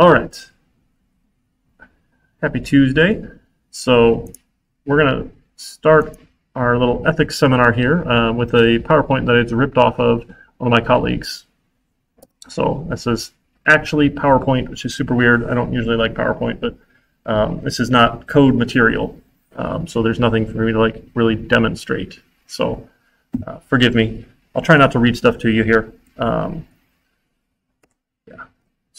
All right. Happy Tuesday. So we're going to start our little ethics seminar here uh, with a PowerPoint that is ripped off of one of my colleagues. So this is actually PowerPoint, which is super weird. I don't usually like PowerPoint, but um, this is not code material. Um, so there's nothing for me to like really demonstrate. So uh, forgive me. I'll try not to read stuff to you here. Um,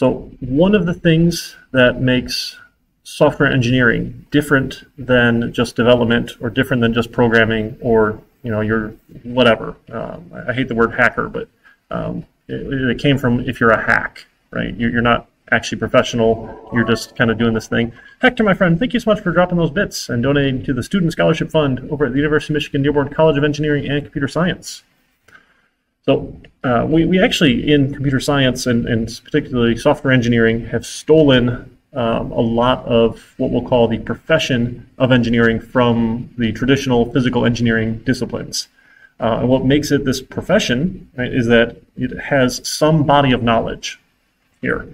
so one of the things that makes software engineering different than just development or different than just programming or you know your whatever. Um, I hate the word hacker, but um, it, it, came from if you're a hack, right? You're not actually professional. You're just kind of doing this thing. Hector, my friend, thank you so much for dropping those bits and donating to the Student Scholarship Fund over at the University of Michigan Dearborn College of Engineering and Computer Science. So uh, we, we actually, in computer science and, and particularly software engineering, have stolen um, a lot of what we'll call the profession of engineering from the traditional physical engineering disciplines. Uh, and what makes it this profession right, is that it has some body of knowledge here.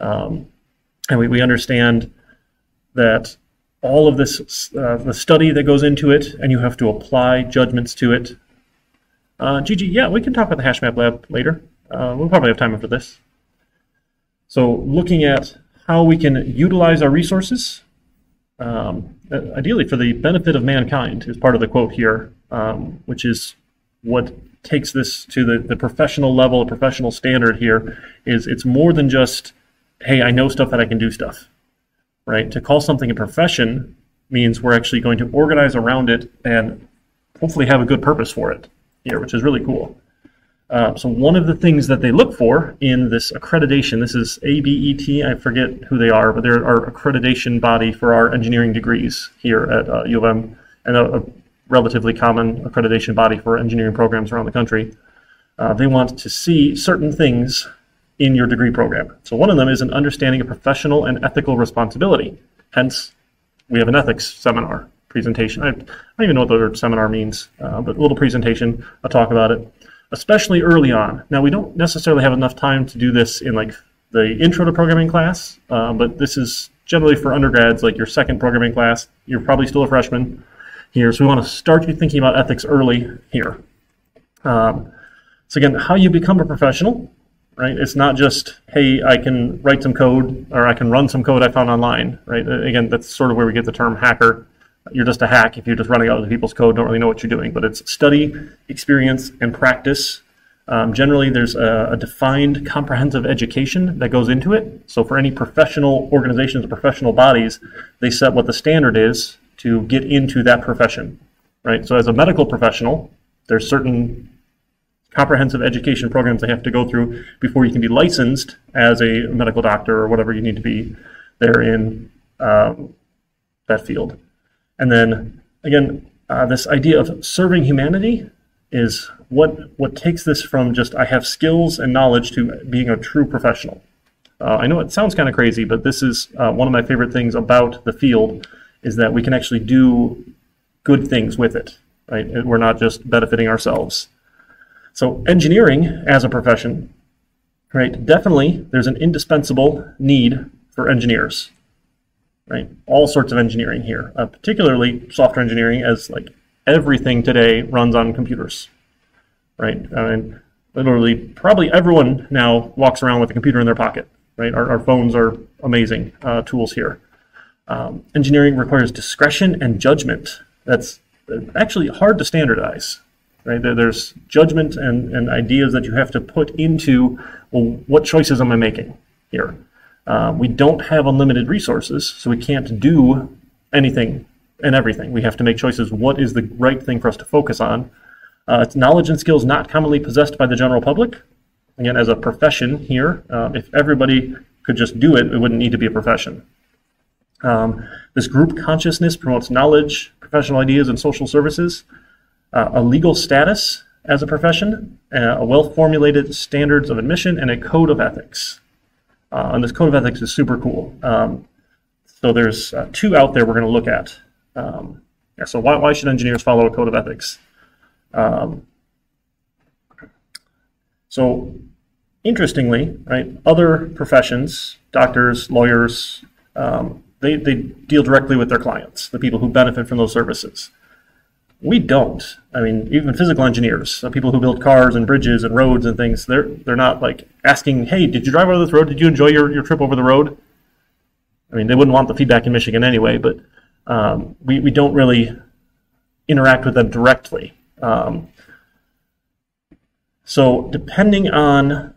Um, and we, we understand that all of this, uh, the study that goes into it, and you have to apply judgments to it, uh, Gigi, yeah, we can talk about the HashMap Lab later. Uh, we'll probably have time after this. So looking at how we can utilize our resources, um, ideally for the benefit of mankind is part of the quote here, um, which is what takes this to the, the professional level, a professional standard here, is it's more than just, hey, I know stuff that I can do stuff, right? To call something a profession means we're actually going to organize around it and hopefully have a good purpose for it here, which is really cool. Uh, so one of the things that they look for in this accreditation, this is ABET, I forget who they are, but they're our accreditation body for our engineering degrees here at uh, U of M, and a, a, relatively common accreditation body for engineering programs around the country. Uh, they want to see certain things in your degree program. So one of them is an understanding of professional and ethical responsibility. Hence, we have an ethics seminar presentation. I, I don't even know what the word seminar means, uh, but a little presentation. I'll talk about it. especially early on. Now, we don't necessarily have enough time to do this in like the intro to programming class, uh, but this is generally for undergrads, like your second programming class. You're probably still a freshman here, so we want to start you thinking about ethics early here. Um, so again, how you become a professional, right? It's not just, hey, I can write some code or I can run some code I found online, right? Again, that's sort of where we get the term hacker. You're just a hack if you're just running out of people's code, don't really know what you're doing. But it's study, experience, and practice. Um, generally, there's a, a, defined comprehensive education that goes into it. So for any professional organizations or professional bodies, they set what the standard is to get into that profession, right? So as a medical professional, there's certain comprehensive education programs they have to go through before you can be licensed as a medical doctor or whatever you need to be there in um, that field. And then again, uh, this idea of serving humanity is what what takes this from just I have skills and knowledge to being a true professional. Uh, I know it sounds kind of crazy, but this is uh, one of my favorite things about the field is that we can actually do good things with it. Right? We're not just benefiting ourselves. So engineering as a profession, right? Definitely, there's an indispensable need for engineers, right? All sorts of engineering here, uh, particularly software engineering, as like everything today runs on computers, right? I mean, literally, probably everyone now walks around with a computer in their pocket, right? Our, our phones are amazing uh, tools here. Um, engineering requires discretion and judgment. That's actually hard to standardize, right? There's judgment and, and ideas that you have to put into, well, what choices am I making here? Uh, we don't have unlimited resources, so we can't do anything and everything. We have to make choices. What is the right thing for us to focus on? Uh, it's knowledge and skills not commonly possessed by the general public. Again, as a profession here, uh, if everybody could just do it, it wouldn't need to be a profession. Um, this group consciousness promotes knowledge, professional ideas, and social services uh, a legal status as a profession, uh, a well formulated standards of admission, and a code of ethics. Uh, and this code of ethics is super cool. Um, so there's uh, two out there we're going to look at. Um, yeah, so why, why should engineers follow a code of ethics? Um, so interestingly, right, other professions, doctors, lawyers, um, they, they deal directly with their clients, the people who benefit from those services. We don't. I mean, even physical engineers, people who build cars and bridges and roads and things, they're they're not like asking, "Hey, did you drive over this road? Did you enjoy your, your trip over the road?" I mean, they wouldn't want the feedback in Michigan anyway, but um, we we don't really interact with them directly. Um, so, depending on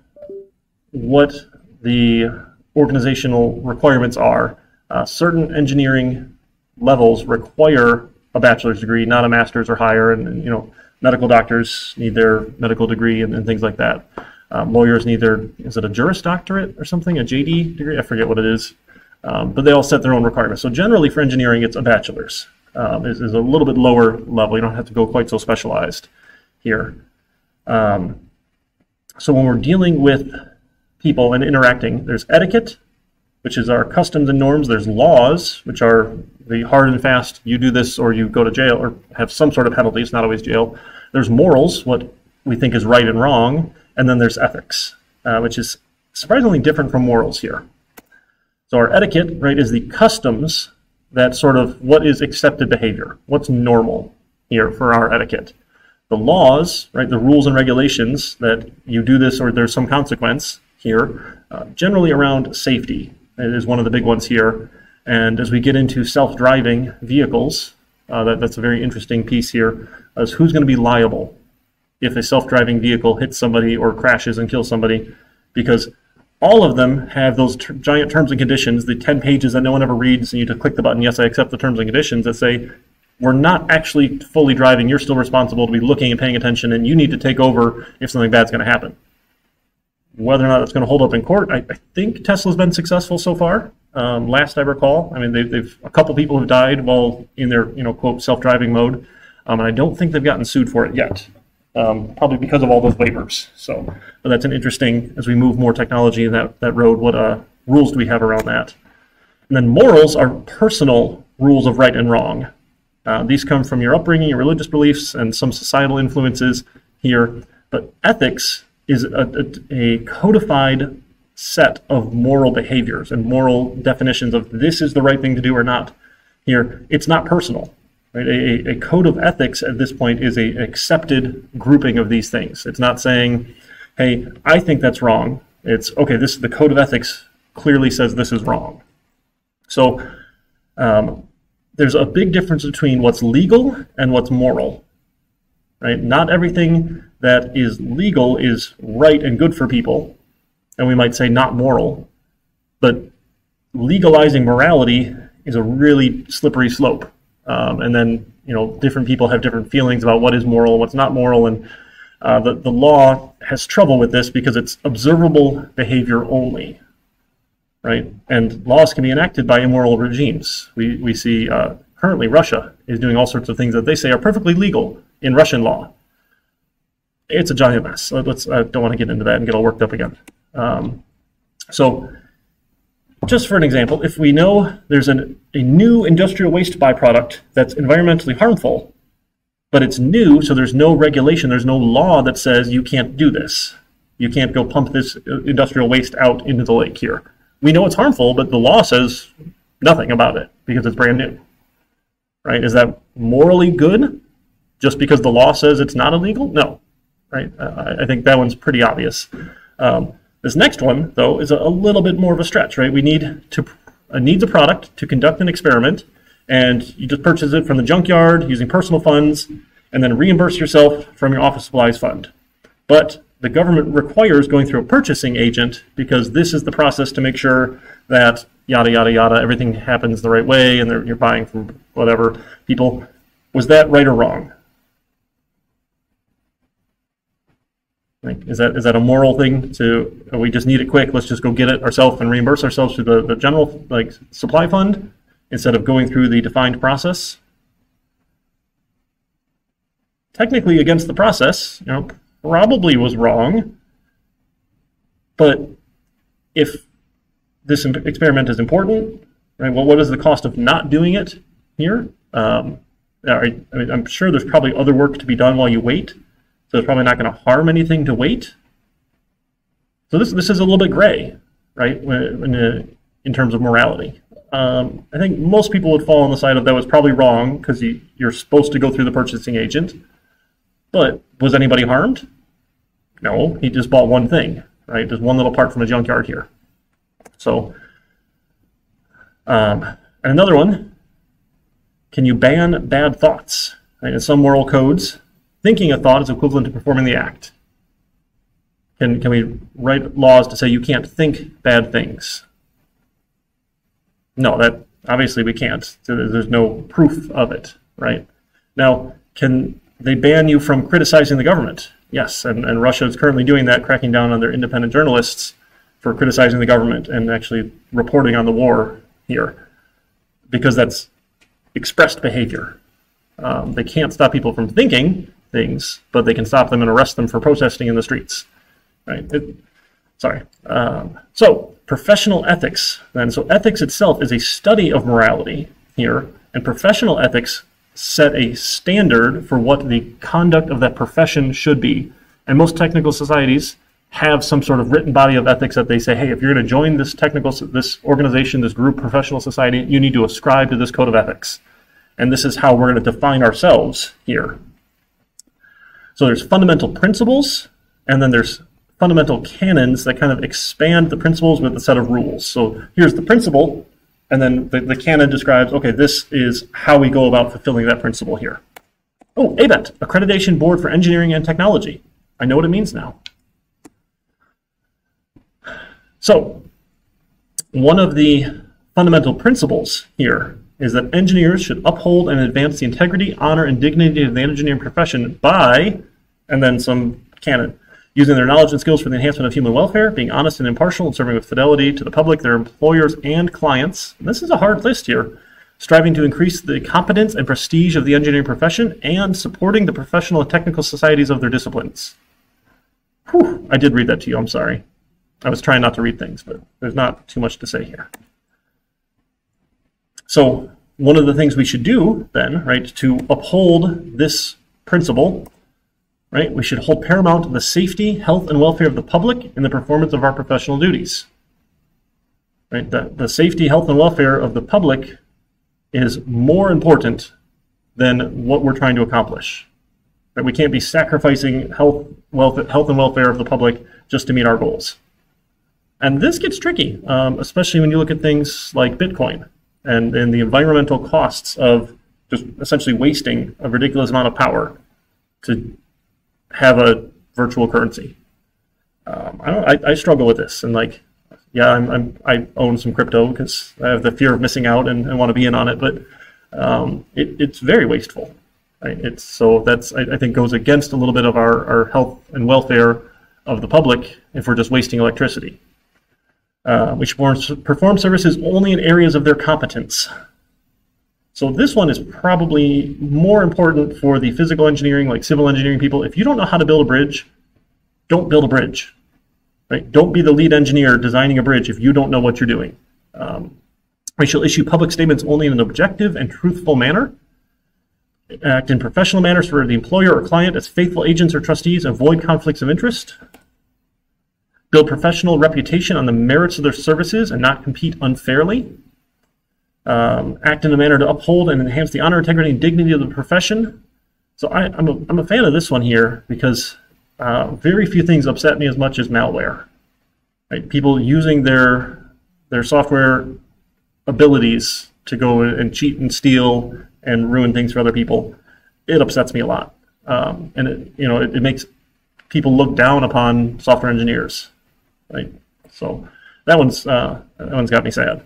what the organizational requirements are, uh, certain engineering levels require a bachelor's degree, not a master's or higher. And, you know, medical doctors need their medical degree and, and things like that. Um, lawyers need their, is it a Juris Doctorate or something, a JD degree? I forget what it is. Um, but they all set their own requirements. So generally for engineering, it's a bachelor's. Um, is, is a little bit lower level. You don't have to go quite so specialized here. Um, so when we're dealing with people and interacting, there's etiquette, which is our customs and norms. There's laws, which are the hard and fast, you do this or you go to jail or have some sort of penalty. It's not always jail. There's morals, what we think is right and wrong. And then there's ethics, uh, which is surprisingly different from morals here. So our etiquette, right, is the customs that sort of what is accepted behavior, what's normal here for our etiquette. The laws, right, the rules and regulations that you do this or there's some consequence here, uh, generally around safety, is one of the big ones here. And as we get into self-driving vehicles, uh, that, that's a very interesting piece here, is who's going to be liable if a self-driving vehicle hits somebody or crashes and kills somebody, because all of them have those ter- giant terms and conditions, the 10 pages that no one ever reads, and you just click the button, yes, I accept the terms and conditions that say, we're not actually fully driving, you're still responsible to be looking and paying attention, and you need to take over if something bad's going to happen. Whether or not it's going to hold up in court, I, I think Tesla's been successful so far. Um, last I recall, I mean, they've, they've, a couple people have died while in their you know quote self-driving mode, um, and I don't think they've gotten sued for it yet. Um, probably because of all those waivers. So, but that's an interesting as we move more technology in that that road. What uh, rules do we have around that? And then morals are personal rules of right and wrong. Uh, these come from your upbringing, your religious beliefs, and some societal influences here. But ethics is a, a, a codified set of moral behaviors and moral definitions of this is the right thing to do or not. Here, it's not personal. Right? A, a code of ethics at this point is a accepted grouping of these things. It's not saying, hey, I think that's wrong. It's okay. This the code of ethics clearly says this is wrong. So um, there's a big difference between what's legal and what's moral. Right? Not everything that is legal is right and good for people, and we might say not moral. But legalizing morality is a really slippery slope. Um, and then you know different people have different feelings about what is moral, and what's not moral, and uh, the the law has trouble with this because it's observable behavior only, right? And laws can be enacted by immoral regimes. We we see uh, currently Russia is doing all sorts of things that they say are perfectly legal in Russian law. It's a giant mess. Let's I don't want to get into that and get all worked up again. Um, so just for an example, if we know there's an, a new industrial waste byproduct that's environmentally harmful, but it's new, so there's no regulation, there's no law that says you can't do this. You can't go pump this uh, industrial waste out into the lake here. We know it's harmful, but the law says nothing about it because it's brand new. Right? Is that morally good just because the law says it's not illegal? No. Right? I, think that one's pretty obvious. Um, this next one, though, is a, a little bit more of a stretch, right? We need to uh, needs a product to conduct an experiment, and you just purchase it from the junkyard using personal funds, and then reimburse yourself from your office supplies fund. But the government requires going through a purchasing agent because this is the process to make sure that yada yada yada everything happens the right way, and you're buying from whatever people. Was that right or wrong? Like, is that is that a moral thing to we just need it quick? Let's just go get it ourselves and reimburse ourselves through the, the general like supply fund instead of going through the defined process. Technically against the process, you know, probably was wrong. But if this experiment is important, right? Well, what is the cost of not doing it here? Um, I mean, I'm sure there's probably other work to be done while you wait. So it's probably not going to harm anything to wait. So this this is a little bit gray, right? When, uh, in terms of morality, um, I think most people would fall on the side of that was probably wrong because you, you're supposed to go through the purchasing agent. But was anybody harmed? No, he just bought one thing, right? Just one little part from a junkyard here. So, um, and another one, can you ban bad thoughts? Right? In some moral codes, thinking a thought is equivalent to performing the act. Can, can we write laws to say you can't think bad things? No, that obviously we can't. There's no proof of it, right? Now, can they ban you from criticizing the government? Yes, and, and Russia is currently doing that, cracking down on their independent journalists for criticizing the government and actually reporting on the war here because that's expressed behavior. Um, they can't stop people from thinking, things, but they can stop them and arrest them for protesting in the streets. Right? It, sorry. Um, so professional ethics. Then, so ethics itself is a study of morality here, and professional ethics set a standard for what the conduct of that profession should be. And most technical societies have some sort of written body of ethics that they say, hey, if you're going to join this technical, this organization, this group, professional society, you need to ascribe to this code of ethics. And this is how we're going to define ourselves here so there's fundamental principles, and then there's fundamental canons that kind of expand the principles with a set of rules. So here's the principle, and then the, the canon describes, okay, this is how we go about fulfilling that principle here. Oh, ABET, Accreditation Board for Engineering and Technology. I know what it means now. So, one of the fundamental principles here is that engineers should uphold and advance the integrity, honor, and dignity of the engineering profession by and then some canon. Using their knowledge and skills for the enhancement of human welfare, being honest and impartial, and serving with fidelity to the public, their employers, and clients. And this is a hard list here. Striving to increase the competence and prestige of the engineering profession and supporting the professional and technical societies of their disciplines. Whew, I did read that to you, I'm sorry. I was trying not to read things, but there's not too much to say here. So, one of the things we should do then, right, to uphold this principle right? We should hold paramount the safety, health, and welfare of the public in the performance of our professional duties. Right? The, the safety, health, and welfare of the public is more important than what we're trying to accomplish. Right? We can't be sacrificing health, wealth, health and welfare of the public just to meet our goals. And this gets tricky, um, especially when you look at things like Bitcoin and, and the environmental costs of just essentially wasting a ridiculous amount of power to have a virtual currency. Um, I, I, I, struggle with this, and like, yeah, I'm, I'm i own some crypto because I have the fear of missing out and, and want to be in on it, but um, it, it's very wasteful. Right? It's so that's I, I, think goes against a little bit of our, our health and welfare of the public if we're just wasting electricity. Uh, we should perform services only in areas of their competence. So this one is probably more important for the physical engineering, like civil engineering people. If you don't know how to build a bridge, don't build a bridge. Right? Don't be the lead engineer designing a bridge if you don't know what you're doing. Um, we shall issue public statements only in an objective and truthful manner. Act in professional manners for the employer or client as faithful agents or trustees. Avoid conflicts of interest. Build professional reputation on the merits of their services and not compete unfairly um, act in a manner to uphold and enhance the honor, integrity, and dignity of the profession. So I, am a, I'm a fan of this one here because uh, very few things upset me as much as malware. Right? People using their their software abilities to go and cheat and steal and ruin things for other people. It upsets me a lot, um, and it you know it, it makes people look down upon software engineers. Right? So that one's uh, that one's got me sad.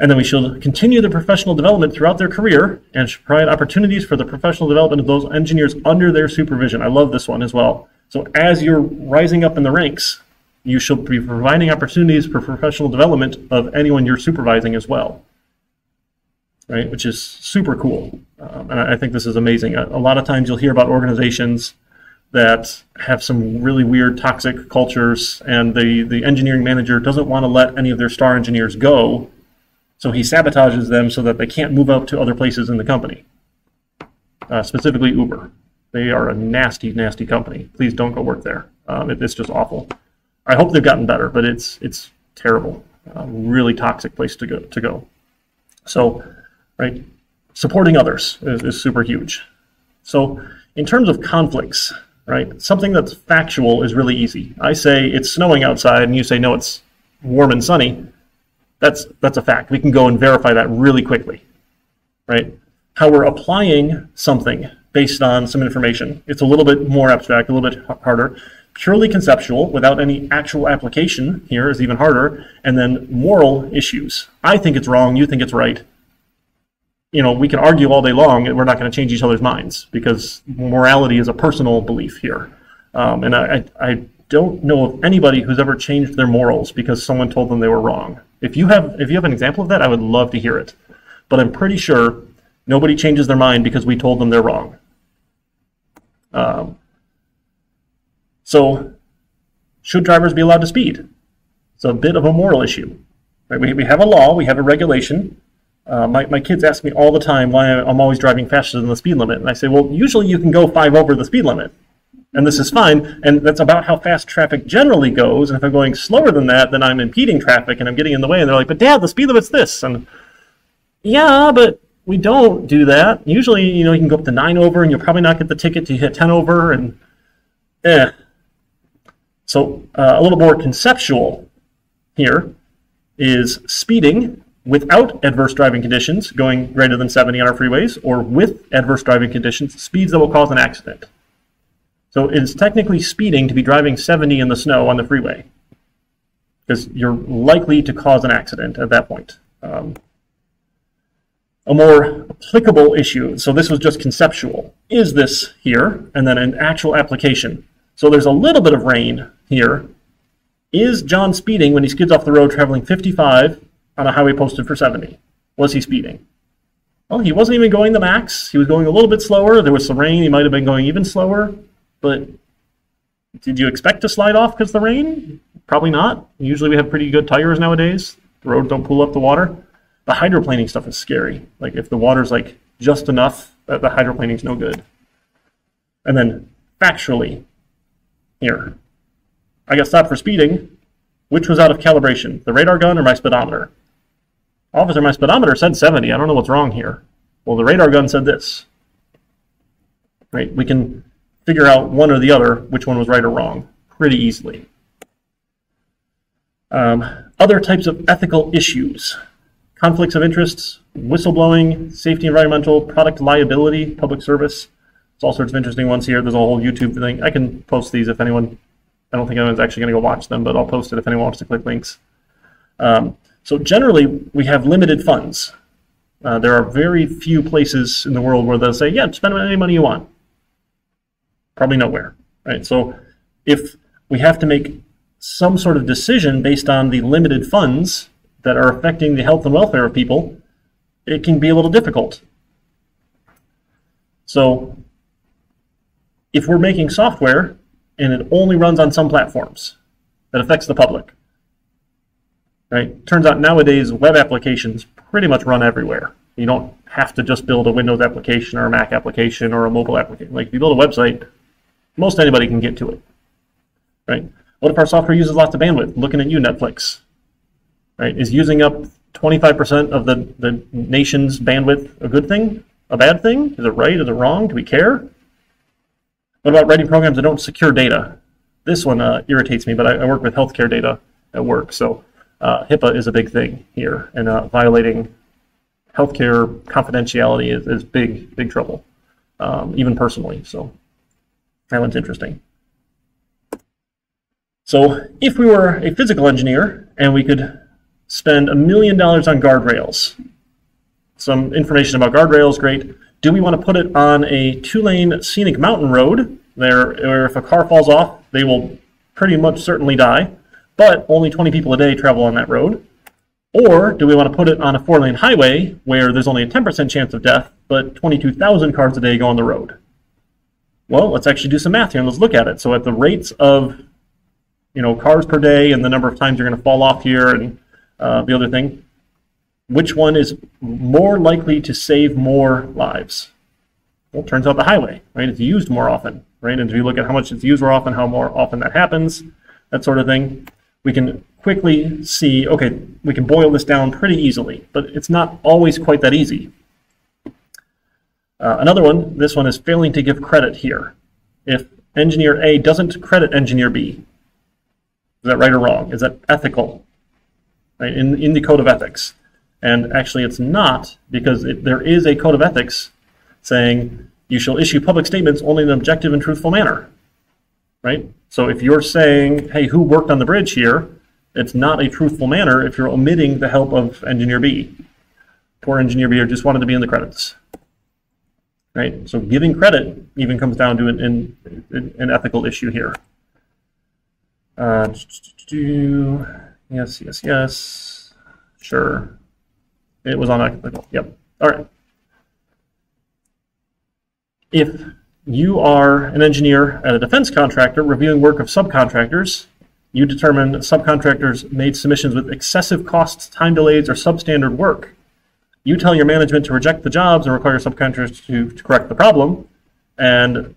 And then we shall continue the professional development throughout their career and should provide opportunities for the professional development of those engineers under their supervision. I love this one as well. So as you're rising up in the ranks, you shall be providing opportunities for professional development of anyone you're supervising as well. Right, which is super cool. Um, and I think this is amazing. A, a lot of times you'll hear about organizations that have some really weird toxic cultures and the, the engineering manager doesn't want to let any of their star engineers go so he sabotages them so that they can't move up to other places in the company, uh, specifically Uber. They are a nasty, nasty company. Please don't go work there. Um, it, it's just awful. I hope they've gotten better, but it's it's terrible. Uh, really toxic place to go to go. So, right, supporting others is, is super huge. So, in terms of conflicts, right, something that's factual is really easy. I say it's snowing outside, and you say no, it's warm and sunny that's, that's a fact. We can go and verify that really quickly, right? How we're applying something based on some information. It's a little bit more abstract, a little bit harder. Purely conceptual, without any actual application here is even harder. And then moral issues. I think it's wrong, you think it's right. You know, we can argue all day long and we're not going to change each other's minds because morality is a personal belief here. Um, and I, I don't know of anybody who's ever changed their morals because someone told them they were wrong. If you have if you have an example of that, I would love to hear it. But I'm pretty sure nobody changes their mind because we told them they're wrong. Um, so, should drivers be allowed to speed? It's a bit of a moral issue. Right? We, we have a law, we have a regulation. Uh, my, my kids ask me all the time why I'm always driving faster than the speed limit. And I say, well, usually you can go five over the speed limit and this is fine. And that's about how fast traffic generally goes. And if I'm going slower than that, then I'm impeding traffic and I'm getting in the way. And they're like, but dad, the speed limit's this. And yeah, but we don't do that. Usually, you know, you can go up to nine over and you'll probably not get the ticket to hit 10 over and eh. So uh, a little more conceptual here is speeding without adverse driving conditions, going greater than 70 on our freeways, or with adverse driving conditions, speeds that will cause an accident. So it's technically speeding to be driving 70 in the snow on the freeway because you're likely to cause an accident at that point. Um, a more applicable issue, so this was just conceptual, is this here, and then an actual application. So there's a little bit of rain here. Is John speeding when he skids off the road traveling 55 on a highway posted for 70? Was he speeding? Well, he wasn't even going the max. He was going a little bit slower. There was some rain. He might have been going even slower. But did you expect to slide off because the rain? Probably not. Usually we have pretty good tires nowadays. The roads don't pull up the water. The hydroplaning stuff is scary. Like if the water's like just enough, uh, the hydroplaning's no good. And then factually here. I got stopped for speeding. Which was out of calibration, the radar gun or my speedometer? Officer, my speedometer said 70. I don't know what's wrong here. Well, the radar gun said this. Right? We can figure out one or the other, which one was right or wrong, pretty easily. Um, other types of ethical issues conflicts of interests, whistleblowing, safety, environmental, product liability, public service. There's all sorts of interesting ones here. There's a whole YouTube thing. I can post these if anyone, I don't think anyone's actually going to go watch them, but I'll post it if anyone wants to click links. Um, so generally, we have limited funds. Uh, there are very few places in the world where they'll say, yeah, spend any money you want. Probably nowhere, right? So if we have to make some sort of decision based on the limited funds that are affecting the health and welfare of people, it can be a little difficult. So if we're making software and it only runs on some platforms that affects the public, right? Turns out nowadays web applications pretty much run everywhere. You don't have to just build a Windows application or a Mac application or a mobile application. Like if you build a website, most anybody can get to it, right? What if our software uses lots of bandwidth? Looking at you, Netflix, right? Is using up 25% of the, the nation's bandwidth a good thing? A bad thing? Is it right? Is it wrong? Do we care? What about writing programs that don't secure data? This one uh, irritates me, but I, I, work with healthcare data at work, so uh, HIPAA is a big thing here, and uh, violating healthcare confidentiality is, is big, big trouble, um, even personally. So that one's interesting. So if we were a physical engineer and we could spend a million dollars on guardrails. Some information about guardrails, great. Do we want to put it on a two-lane scenic mountain road there, where if a car falls off, they will pretty much certainly die, but only 20 people a day travel on that road? Or do we want to put it on a four-lane highway where there's only a 10% chance of death, but 22,000 cars a day go on the road? Well, let's actually do some math here and let's look at it. So at the rates of you know cars per day and the number of times you're going to fall off here and uh, the other thing, which one is more likely to save more lives? Well, it turns out the highway, right? It's used more often, right? And if you look at how much it's used more often, how more often that happens, that sort of thing, we can quickly see, okay, we can boil this down pretty easily, but it's not always quite that easy. Uh, another one, this one is failing to give credit here. If engineer A doesn't credit engineer B, is that right or wrong? Is that ethical? right, in, in the code of ethics. And actually, it's not because it, there is a code of ethics saying you shall issue public statements only in an objective and truthful manner. Right? So if you're saying, hey, who worked on the bridge here? It's not a truthful manner if you're omitting the help of engineer B. Poor engineer B just wanted to be in the credits. Right? So giving credit even comes down to an, an, an ethical issue here. Uh, Yes, yes, yes. Sure. It was on ethical. Yep. All right. If you are an engineer at a defense contractor reviewing work of subcontractors, you determine subcontractors made submissions with excessive costs, time delays, or substandard work. You tell your management to reject the jobs and require your subcontractors to, to correct the problem. And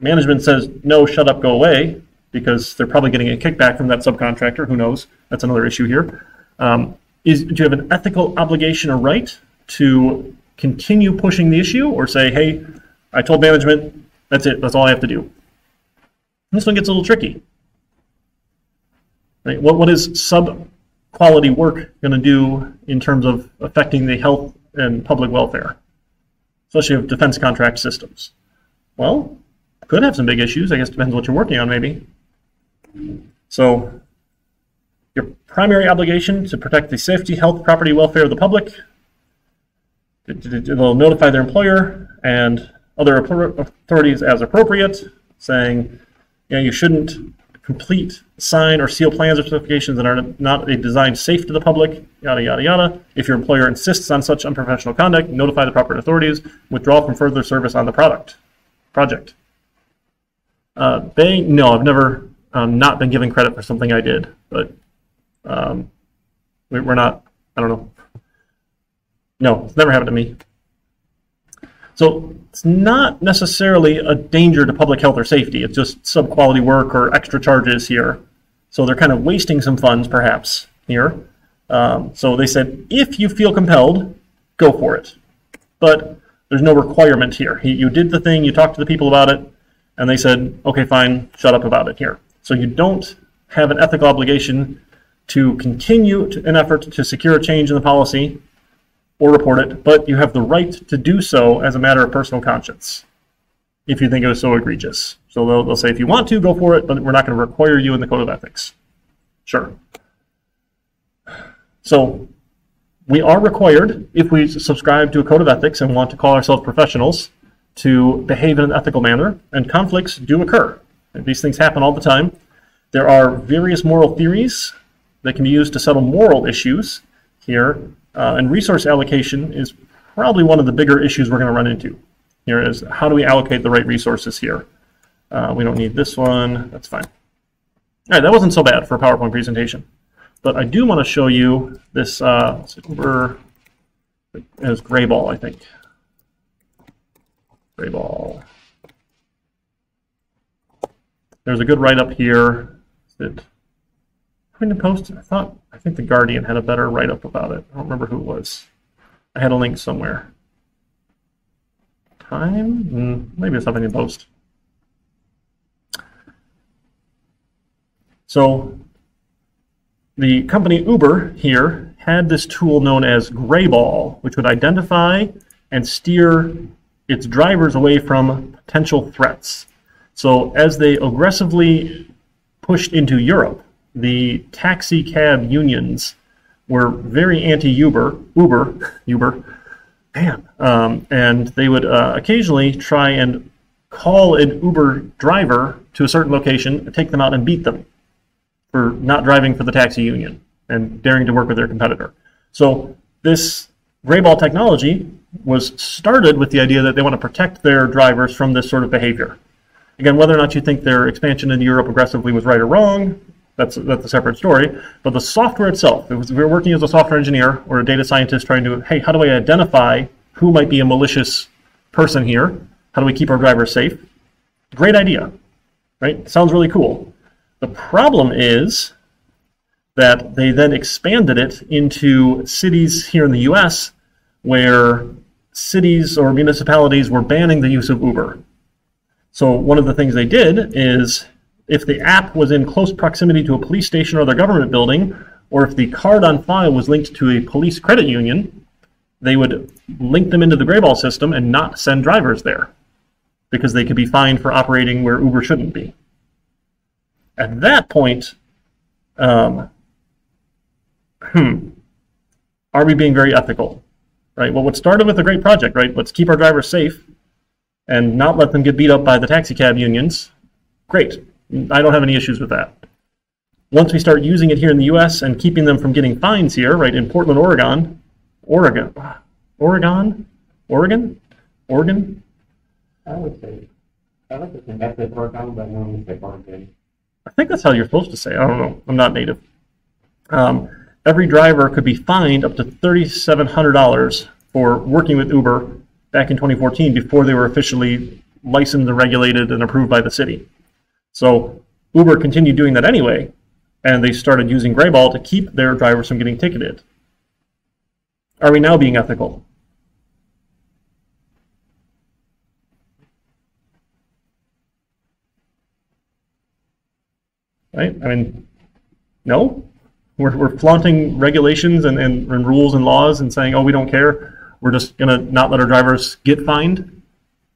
management says, no, shut up, go away because they're probably getting a kickback from that subcontractor. Who knows? That's another issue here. Um, is do you have an ethical obligation or right to continue pushing the issue, or say, hey, I told management, that's it, that's all I have to do? This one gets a little tricky. Right? What what is sub quality work going to do in terms of affecting the health and public welfare, especially of defense contract systems? Well, could have some big issues. I guess depends what you're working on, maybe. So your primary obligation to protect the safety, health, property, welfare of the public. They'll notify their employer and other authorities as appropriate, saying, you know, you shouldn't complete, sign, or seal plans or specifications that are not designed safe to the public, yada, yada, yada. If your employer insists on such unprofessional conduct, notify the proper authorities, withdraw from further service on the product, project. Uh, they, no, I've never um, not been given credit for something I did, but um, we, are not, I don't know. No, it's never happened to me. So it's not necessarily a danger to public health or safety. It's just sub-quality work or extra charges here. So they're kind of wasting some funds, perhaps, here. Um, so they said, if you feel compelled, go for it. But there's no requirement here. You did the thing, you talked to the people about it, and they said, okay, fine, shut up about it here. So you don't have an ethical obligation to continue to, an effort to secure a change in the policy or report it, but you have the right to do so as a matter of personal conscience if you think it was so egregious. So they'll, they'll say, if you want to, go for it, but we're not going to require you in the code of ethics. Sure. So we are required, if we subscribe to a code of ethics and want to call ourselves professionals, to behave in an ethical manner, and conflicts do occur. These things happen all the time. There are various moral theories that can be used to settle moral issues here, uh, and resource allocation is probably one of the bigger issues we're going to run into. Here is how do we allocate the right resources here? Uh, we don't need this one. That's fine. All right, that wasn't so bad for a PowerPoint presentation. But I do want to show you this uh, over as Grayball, I think. Grayball. There's a good write-up here. That Huffington Post, I thought, I think the Guardian had a better write-up about it. I don't remember who it was. I had a link somewhere. Time? Mm, maybe it's Huffington Post. So the company Uber here had this tool known as Grayball, which would identify and steer its drivers away from potential threats. So as they aggressively pushed into Europe, the taxi cab unions were very anti-Uber, Uber, Uber, man, um, and they would uh, occasionally try and call an Uber driver to a certain location, take them out and beat them for not driving for the taxi union and daring to work with their competitor. So this grayball technology was started with the idea that they want to protect their drivers from this sort of behavior. Again, whether or not you think their expansion into Europe aggressively was right or wrong, that's, that's a separate story. But the software itself, if were working as a software engineer or a data scientist trying to, hey, how do I identify who might be a malicious person here? How do we keep our drivers safe? Great idea, right? Sounds really cool. The problem is that they then expanded it into cities here in the US where cities or municipalities were banning the use of Uber. So one of the things they did is if the app was in close proximity to a police station or other government building, or if the card on file was linked to a police credit union, they would link them into the Grayball system and not send drivers there because they could be fined for operating where Uber shouldn't be. At that point, um, hmm, are we being very ethical? Right. Well, what started with a great project, right? Let's keep our drivers safe and not let them get beat up by the taxi cab unions. Great. I don't have any issues with that. Once we start using it here in the U.S. and keeping them from getting fines here, right, in Portland, Oregon, Oregon, Oregon, Oregon, Oregon. I would say, I like to say that's it, Oregon, but no one say Oregon. I think that's how you're supposed to say. I don't know. I'm not native. Um, every driver could be fined up to $3,700 for working with Uber back in 2014 before they were officially licensed and regulated and approved by the city. So Uber continued doing that anyway, and they started using Grayball to keep their drivers from getting ticketed. Are we now being ethical? Right? I mean, no. We're, we're flaunting regulations and, and, and rules and laws and saying, oh, we don't care. We're just going to not let our drivers get fined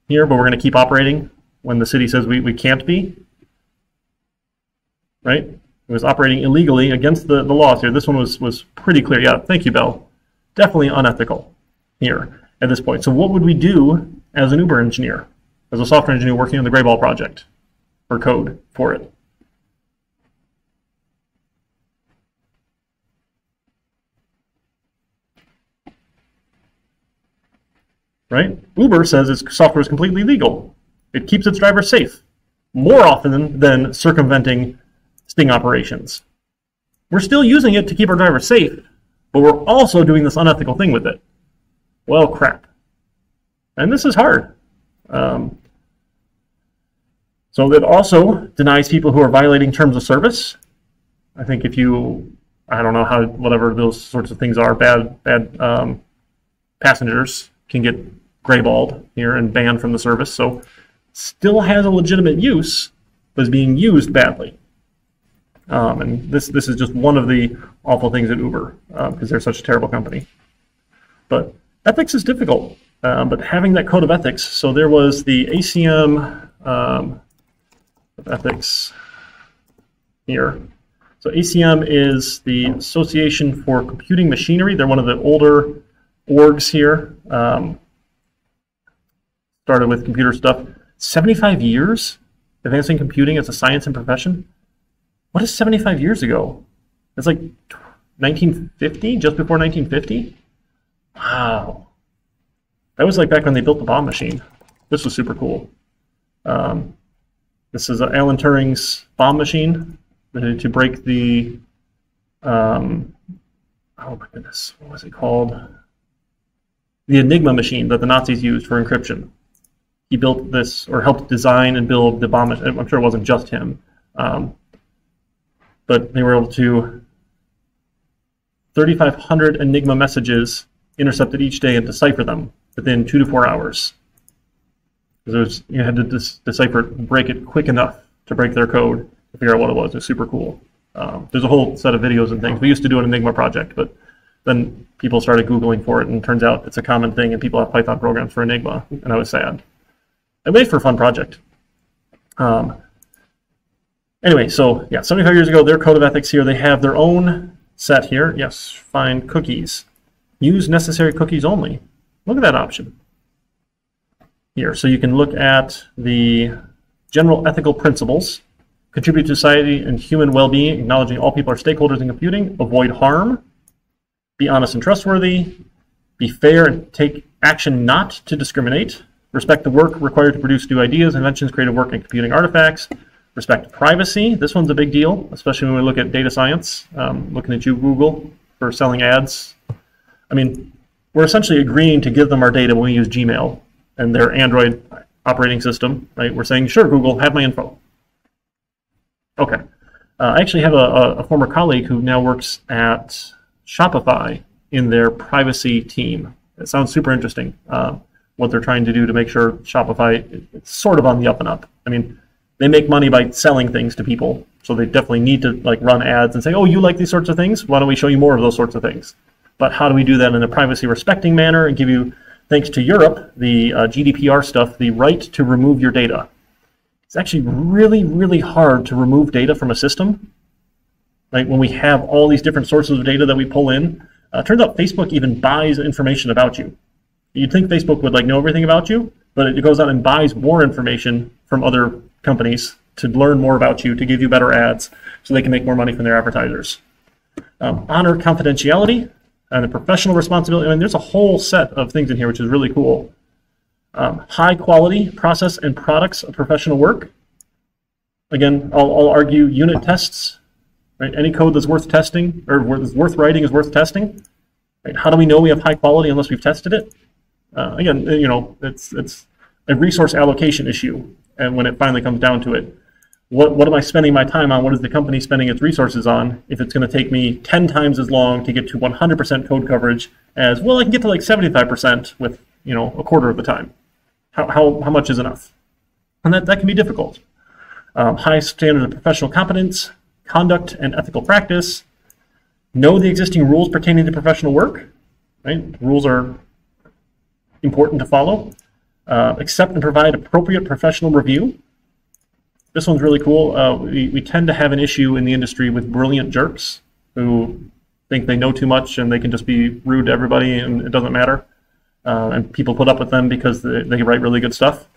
here, but we're going to keep operating when the city says we, we can't be. Right? It was operating illegally against the, the laws here. This one was, was pretty clear. Yeah, thank you, Bell. Definitely unethical here at this point. So what would we do as an Uber engineer, as a software engineer working on the Grayball project or code for it? right? Uber says its software is completely legal. It keeps its drivers safe more often than, than circumventing sting operations. We're still using it to keep our drivers safe, but we're also doing this unethical thing with it. Well, crap. And this is hard. Um, so it also denies people who are violating terms of service. I think if you, I don't know how, whatever those sorts of things are, bad, bad um, passengers can get grayballed here and banned from the service. So still has a legitimate use, but is being used badly. Um, and this this is just one of the awful things at Uber because uh, they're such a terrible company. But ethics is difficult. Um, but having that code of ethics, so there was the ACM um, ethics here. So ACM is the Association for Computing Machinery. They're one of the older orgs here. Um, started with computer stuff. 75 years advancing computing as a science and profession. What is 75 years ago? It's like 1950, just before 1950? Wow. That was like back when they built the Bombe machine. This was super cool. Um, this is Alan Turing's Bombe machine to break the, um, oh my goodness, what was it called? The Enigma machine that the Nazis used for encryption. He built this, or helped design and build the Bombe. I'm sure it wasn't just him, um, but they were able to 3,500 Enigma messages intercepted each day and decipher them within two to four hours. Because you had to decipher it, break it quick enough to break their code to figure out what it was. It's super cool. Um, there's a whole set of videos and things. We used to do an Enigma project, but then people started Googling for it, and it turns out it's a common thing, and people have Python programs for Enigma, and I was sad. I made for a fun project. Um, anyway, so yeah, 75 years ago, their code of ethics here, they have their own set here. Yes, find cookies. Use necessary cookies only. Look at that option here. So you can look at the general ethical principles, contribute to society and human well-being, acknowledging all people are stakeholders in computing, avoid harm, be honest and trustworthy, be fair and take action not to discriminate, respect the work required to produce new ideas, inventions, creative work, and computing artifacts, respect privacy. This one's a big deal, especially when we look at data science, um, looking at you, Google, for selling ads. I mean, we're essentially agreeing to give them our data when we use Gmail and their Android operating system, right? We're saying, sure, Google, have my info. Okay. Uh, I actually have a, a, former colleague who now works at Shopify in their privacy team. It sounds super interesting. Uh, what they're trying to do to make sure Shopify is sort of on the up and up. I mean, they make money by selling things to people, so they definitely need to like run ads and say, "Oh, you like these sorts of things? Why don't we show you more of those sorts of things?" But how do we do that in a privacy respecting manner and give you, thanks to Europe, the uh, GDPR stuff, the right to remove your data? It's actually really, really hard to remove data from a system. Like when we have all these different sources of data that we pull in, uh, turns out Facebook even buys information about you. You'd think Facebook would like know everything about you, but it goes out and buys more information from other companies to learn more about you, to give you better ads, so they can make more money from their advertisers. Um, honor confidentiality and a professional responsibility. I mean, there's a whole set of things in here which is really cool. Um, high quality process and products of professional work. Again, I'll, I'll argue unit tests. Right? Any code that's worth testing or that's worth writing is worth testing. Right? How do we know we have high quality unless we've tested it? uh, again, you know, it's it's a resource allocation issue, and when it finally comes down to it, what what am I spending my time on? What is the company spending its resources on? If it's going to take me 10 times as long to get to 100% code coverage as well, I can get to like 75% with you know a quarter of the time. How how how much is enough? And that that can be difficult. Um, high standard of professional competence, conduct, and ethical practice. Know the existing rules pertaining to professional work. Right, rules are important to follow. Uh, accept and provide appropriate professional review. This one's really cool. Uh, we, we tend to have an issue in the industry with brilliant jerks who think they know too much and they can just be rude to everybody and it doesn't matter. Uh, and people put up with them because they, they write really good stuff.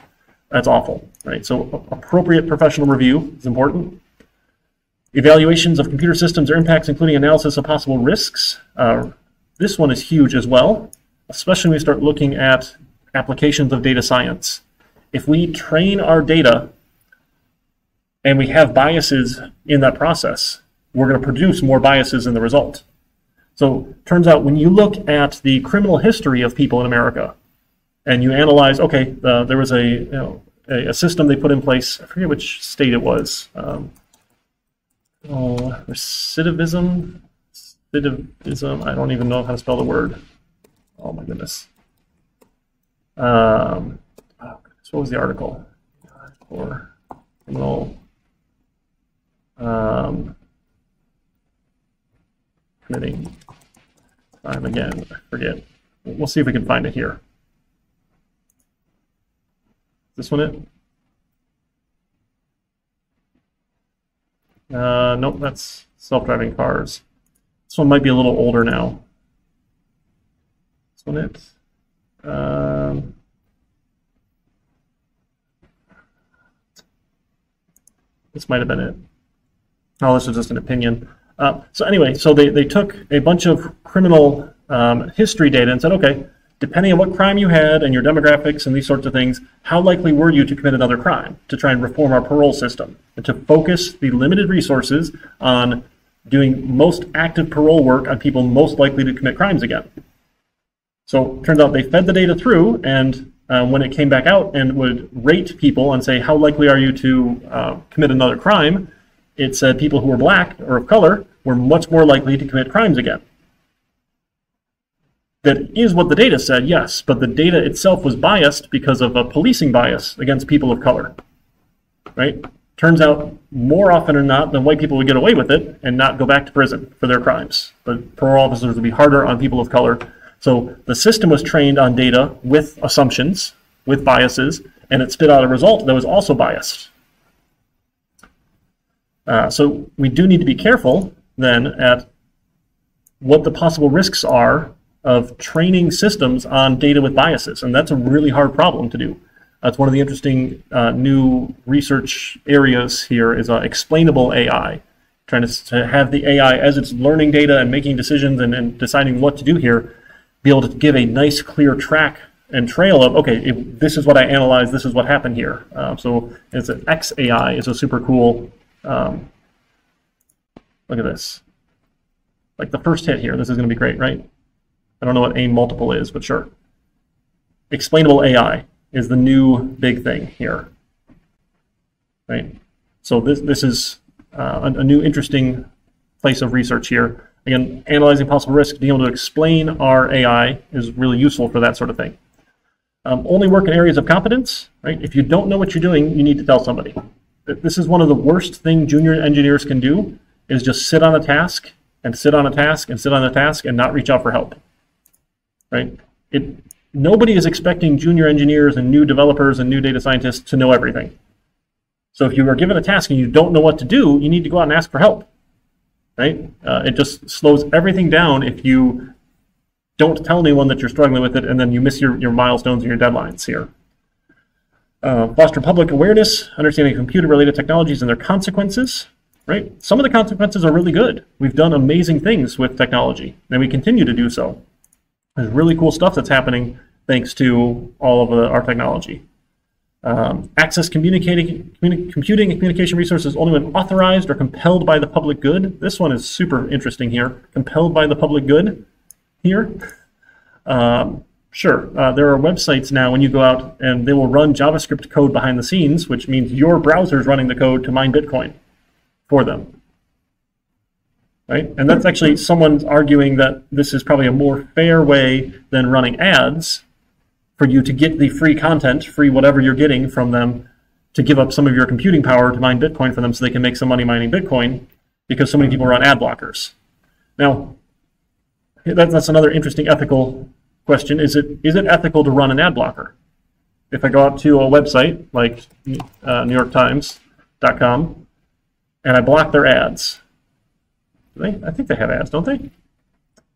That's awful, right? So appropriate professional review is important. Evaluations of computer systems or impacts, including analysis of possible risks. Uh, this one is huge as well especially when we start looking at applications of data science. If we train our data and we have biases in that process, we're going to produce more biases in the result. So turns out when you look at the criminal history of people in America, and you analyze, okay, uh, there was a, you know, a, a, system they put in place, I forget which state it was. Um, oh, recidivism? Recidivism, I don't even know how to spell the word. Oh my goodness. Um, what was the article? For criminal um, committing crime again. I forget. We'll see if we can find it here. This one it? Uh, nope, that's self-driving cars. This one might be a little older now. This one it? Um, this might have been it. Oh, this is just an opinion. Uh, so anyway, so they, they took a bunch of criminal um, history data and said, okay, depending on what crime you had and your demographics and these sorts of things, how likely were you to commit another crime to try and reform our parole system and to focus the limited resources on doing most active parole work on people most likely to commit crimes again. So it turns out they fed the data through, and uh, when it came back out and would rate people and say, how likely are you to uh, commit another crime, it said people who were black or of color were much more likely to commit crimes again. That is what the data said, yes, but the data itself was biased because of a policing bias against people of color. Right? Turns out more often than not, the white people would get away with it and not go back to prison for their crimes. But parole officers would be harder on people of color. So the system was trained on data with assumptions, with biases, and it spit out a result that was also biased. Uh, so we do need to be careful then at what the possible risks are of training systems on data with biases, and that's a really hard problem to do. That's one of the interesting uh, new research areas here is uh, explainable AI, trying to, to, have the AI as it's learning data and making decisions and, and, deciding what to do here, be able to give a nice clear track and trail of, okay, if this is what I analyzed, this is what happened here. Uh, so it's an XAI is a super cool um, look at this. Like the first hit here, this is going to be great, right? I don't know what AIMultiple is, but sure. Explainable AI is the new big thing here, right? So this, this is uh, a, a new interesting place of research here. Again, analyzing possible risks, being able to explain our AI is really useful for that sort of thing. Um, only work in areas of competence, right? If you don't know what you're doing, you need to tell somebody. This is one of the worst things junior engineers can do is just sit on a task and sit on a task and sit on a task and not reach out for help. Right? It nobody is expecting junior engineers and new developers and new data scientists to know everything. So if you are given a task and you don't know what to do, you need to go out and ask for help. Right? Uh, it just slows everything down if you don't tell anyone that you're struggling with it and then you miss your, your milestones and your deadlines here. Uh, foster public awareness, understanding computer-related technologies and their consequences, right? Some of the consequences are really good. We've done amazing things with technology, and we continue to do so. There's really cool stuff that's happening thanks to all of the, our technology. Um, access communicating, communi computing and communication resources only when authorized or compelled by the public good. This one is super interesting here. Compelled by the public good here. Um, Sure. Uh, there are websites now when you go out and they will run JavaScript code behind the scenes, which means your browser is running the code to mine Bitcoin for them. Right? And that's actually someone's arguing that this is probably a more fair way than running ads for you to get the free content, free whatever you're getting from them, to give up some of your computing power to mine Bitcoin for them so they can make some money mining Bitcoin because so many people run ad blockers. Now, that's another interesting ethical question is it is it ethical to run an ad blocker? If I go out to a website like uh, NewYorkTimes.com and I block their ads, they, I think they have ads, don't they?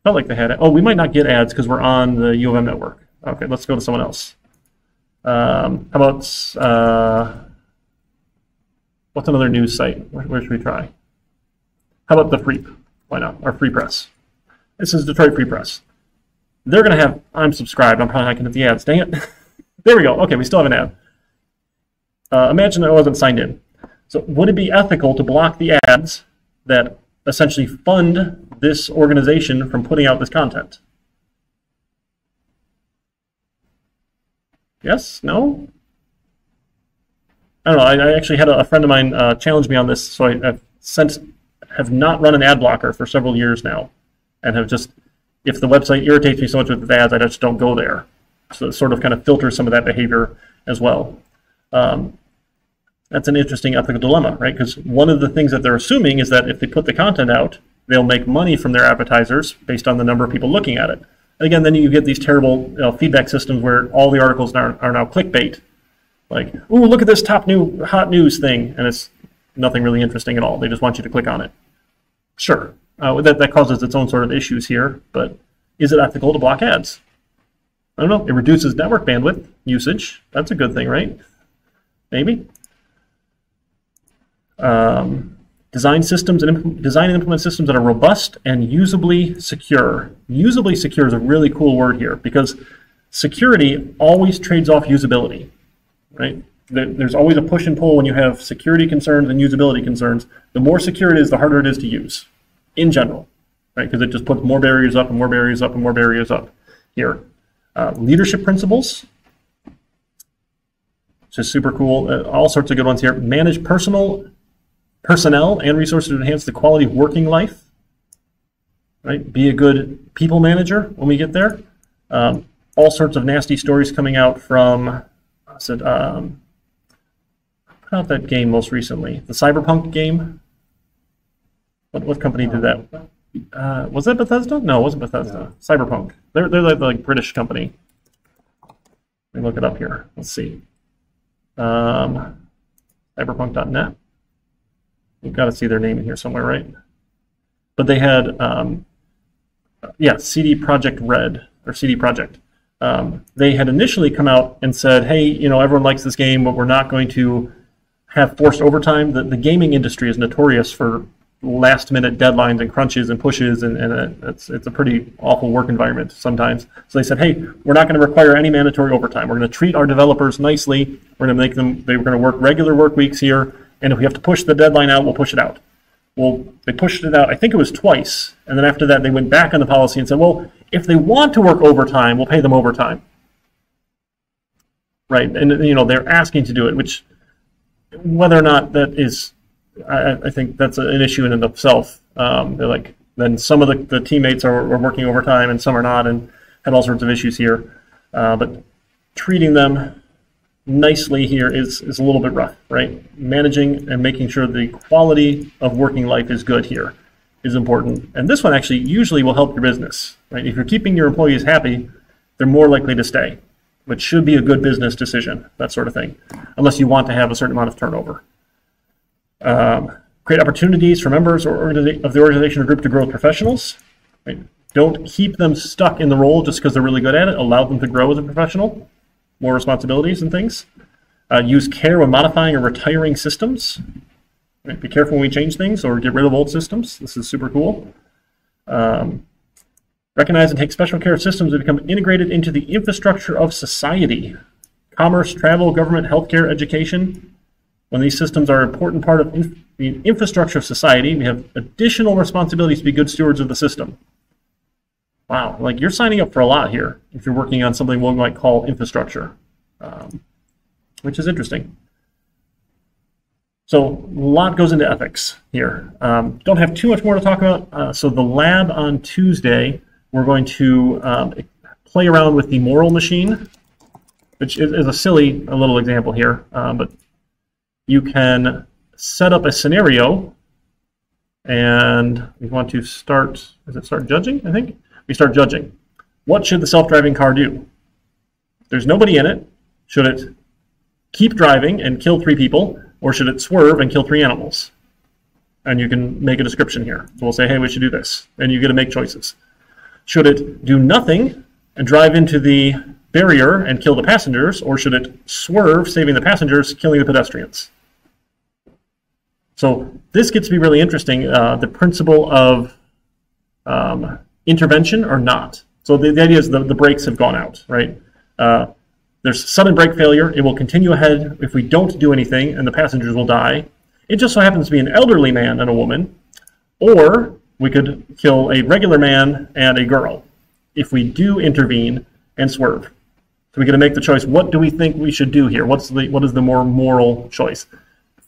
Felt like they had. Oh, we might not get ads because we're on the U of M network. Okay, let's go to someone else. Um, how about uh, what's another news site? Where, where, should we try? How about the Free? Why not? Our Free Press. This is Detroit Free Press. They're going to have, I'm subscribed. I'm probably not going to get the ads. Dang it. there we go. Okay, we still have an ad. Uh, imagine I wasn't signed in. So would it be ethical to block the ads that essentially fund this organization from putting out this content? Yes? No? I don't know. I, I actually had a, a friend of mine uh, challenge me on this, so I, since have not run an ad blocker for several years now, and have just if the website irritates me so much with ads, I just don't go there. So it sort of kind of filters some of that behavior as well. Um, that's an interesting ethical dilemma, right? Because one of the things that they're assuming is that if they put the content out, they'll make money from their advertisers based on the number of people looking at it. And again, then you get these terrible you know, feedback systems where all the articles are, are now clickbait. Like, ooh, look at this top new hot news thing, and it's nothing really interesting at all. They just want you to click on it. Sure, uh, that, that causes its own sort of issues here, but is it ethical to block ads? I don't know. It reduces network bandwidth usage. That's a good thing, right? Maybe. Um, design systems and design and implement systems that are robust and usably secure. Usably secure is a really cool word here because security always trades off usability, right? There's always a push and pull when you have security concerns and usability concerns. The more secure it is, the harder it is to use in general, right? Because it just puts more barriers up and more barriers up and more barriers up here. Uh, leadership principles, which is super cool. Uh, all sorts of good ones here. Manage personal personnel and resources to enhance the quality of working life. Right? Be a good people manager when we get there. Um, all sorts of nasty stories coming out from, I said, um, put out that game most recently, the Cyberpunk game. What, what company did that? Uh, was that Bethesda? No, it wasn't Bethesda. Cyberpunk. They're, they're like, like British company. Let me look it up here. Let's see. Um, cyberpunk.net. You've got to see their name in here somewhere, right? But they had, um, yeah, CD Projekt Red or CD Projekt. Um, they had initially come out and said, "Hey, you know, everyone likes this game, but we're not going to have forced overtime." The, the gaming industry is notorious for last minute deadlines and crunches and pushes and, and it's it's a pretty awful work environment sometimes so they said hey we're not going to require any mandatory overtime we're going to treat our developers nicely we're going to make them they were going to work regular work weeks here and if we have to push the deadline out we'll push it out well they pushed it out i think it was twice and then after that they went back on the policy and said well if they want to work overtime we'll pay them overtime right and you know they're asking to do it which whether or not that is I, I think that's an issue in and of itself. Um, they're like then some of the, the teammates are, are working overtime and some are not, and had all sorts of issues here. Uh, but treating them nicely here is is a little bit rough, right? Managing and making sure the quality of working life is good here is important. And this one actually usually will help your business, right? If you're keeping your employees happy, they're more likely to stay, which should be a good business decision, that sort of thing, unless you want to have a certain amount of turnover. Um, create opportunities for members or of the organization or group to grow as professionals. Right? Don't keep them stuck in the role just because they're really good at it. Allow them to grow as a professional, more responsibilities and things. Uh, use care when modifying or retiring systems. Right? Be careful when we change things or get rid of old systems. This is super cool. Um, recognize and take special care of systems that become integrated into the infrastructure of society. Commerce, travel, government, healthcare, education, when these systems are an important part of inf- the infrastructure of society, we have additional responsibilities to be good stewards of the system. Wow, like you're signing up for a lot here if you're working on something one might call infrastructure, um, which is interesting. So a lot goes into ethics here. Um, don't have too much more to talk about. Uh, so the lab on Tuesday, we're going to um, play around with the moral machine, which is, is a silly a little example here, um, but you can set up a scenario and we want to start, is it start judging, I think? We start judging. What should the self-driving car do? There's nobody in it. Should it keep driving and kill three people, or should it swerve and kill three animals? And you can make a description here. So we'll say, hey, we should do this. And you get to make choices. Should it do nothing and drive into the barrier and kill the passengers, or should it swerve, saving the passengers, killing the pedestrians? So this gets to be really interesting, uh, the principle of um, intervention or not. So the, the idea is the, the brakes have gone out, right? Uh, there's sudden brake failure. It will continue ahead if we don't do anything, and the passengers will die. It just so happens to be an elderly man and a woman, or we could kill a regular man and a girl if we do intervene and swerve. So we got to make the choice. What do we think we should do here? What's the what is the more moral choice?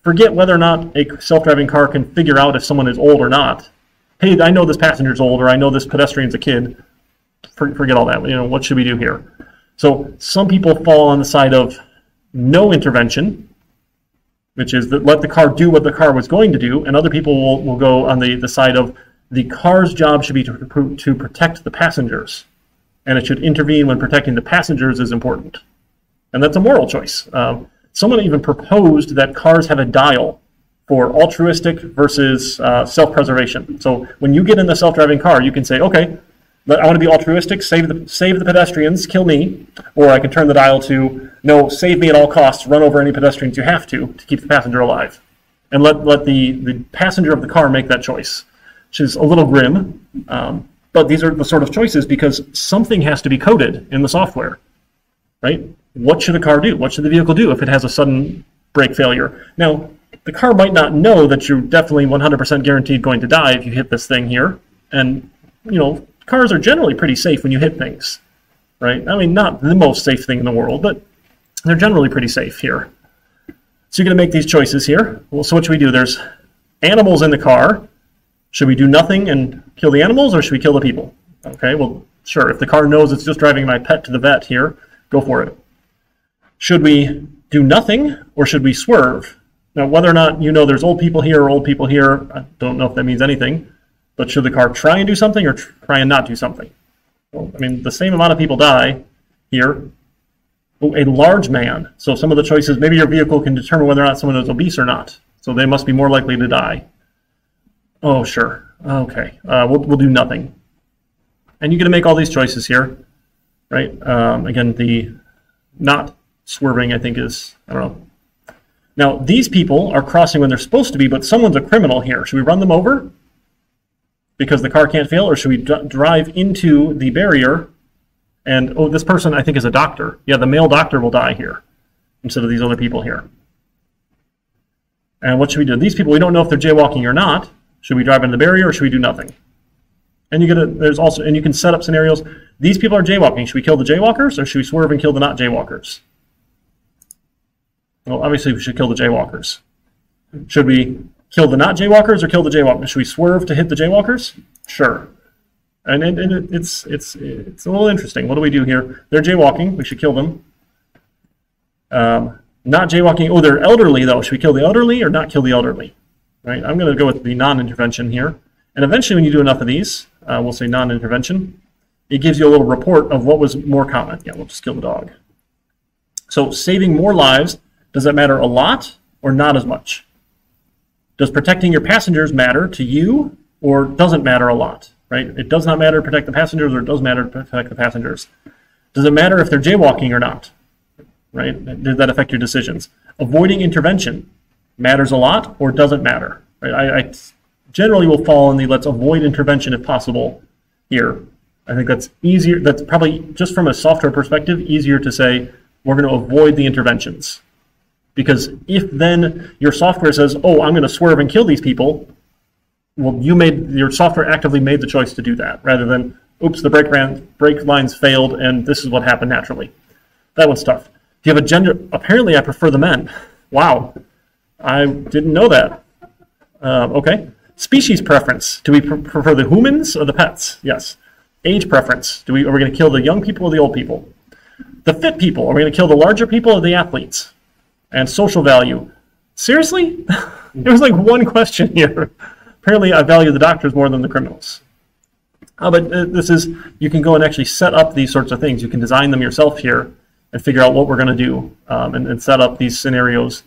Forget whether or not a self-driving car can figure out if someone is old or not. Hey, I know this passenger's old, or I know this pedestrian's a kid. For, forget all that. You know, what should we do here? So some people fall on the side of no intervention, which is that let the car do what the car was going to do, and other people will, will go on the, the side of the car's job should be to, to protect the passengers, and it should intervene when protecting the passengers is important. And that's a moral choice. Um, someone even proposed that cars have a dial for altruistic versus uh, self-preservation. So when you get in the self-driving car, you can say, okay, I want to be altruistic, save the save the pedestrians, kill me, or I can turn the dial to no, save me at all costs, run over any pedestrians you have to to keep the passenger alive, and let let the the passenger of the car make that choice, which is a little grim, um, but these are the sort of choices because something has to be coded in the software, right? What should a car do? What should the vehicle do if it has a sudden brake failure? Now, the car might not know that you're definitely 100% guaranteed going to die if you hit this thing here, and you know cars are generally pretty safe when you hit things, right? I mean, not the most safe thing in the world, but they're generally pretty safe here. So you're going to make these choices here. Well, so what should we do? There's animals in the car. Should we do nothing and kill the animals, or should we kill the people? Okay, well, sure. If the car knows it's just driving my pet to the vet here, go for it. Should we do nothing, or should we swerve? Now, whether or not you know there's old people here or old people here, I don't know if that means anything. But should the car try and do something or try and not do something? Well, I mean, the same amount of people die here. A large man. So some of the choices, maybe your vehicle can determine whether or not someone is obese or not. So they must be more likely to die. Oh, sure. Okay. Uh, we'll, we'll do nothing. And you get to make all these choices here, right? Um, again, the not swerving, I think, is, I don't know. Now, these people are crossing when they're supposed to be, but someone's a criminal here. Should we run them over? because the car can't fail, or should we drive into the barrier? And oh, this person I think is a doctor. Yeah, the male doctor will die here instead of these other people here. And what should we do? These people, we don't know if they're jaywalking or not. Should we drive into the barrier or should we do nothing? And you get a, there's also and you can set up scenarios. These people are jaywalking. Should we kill the jaywalkers or should we swerve and kill the not jaywalkers? Well, obviously we should kill the jaywalkers. Should we kill the not jaywalkers or kill the jaywalkers? Should we swerve to hit the jaywalkers? Sure. And, and, and it's it's it's a little interesting. What do we do here? They're jaywalking. We should kill them. Um, not jaywalking. Oh, they're elderly though. Should we kill the elderly or not kill the elderly? Right. I'm going to go with the non-intervention here. And eventually, when you do enough of these, uh, we'll say non-intervention. It gives you a little report of what was more common. Yeah, we'll just kill the dog. So saving more lives does that matter a lot or not as much? Does protecting your passengers matter to you or doesn't matter a lot, right? It does not matter to protect the passengers or it does matter to protect the passengers. Does it matter if they're jaywalking or not, right? Did that affect your decisions? Avoiding intervention matters a lot or doesn't matter, right? I, I generally will fall in the let's avoid intervention if possible here. I think that's easier. That's probably just from a software perspective, easier to say we're going to avoid the interventions because if then your software says, oh, I'm going to swerve and kill these people, well, you made your software actively made the choice to do that rather than, oops, the brake, ran, brake lines failed and this is what happened naturally. That one's tough. Do you have a gender? Apparently, I prefer the men. Wow, I didn't know that. Uh, okay. Species preference. Do we pr- prefer the humans or the pets? Yes. Age preference. Do we are we going to kill the young people or the old people? The fit people. Are we going to kill the larger people or the athletes? And social value. Seriously? there was like one question here. Apparently, I value the doctors more than the criminals. Uh, but uh, this is, you can go and actually set up these sorts of things. You can design them yourself here and figure out what we're going to do um, and, and set up these scenarios.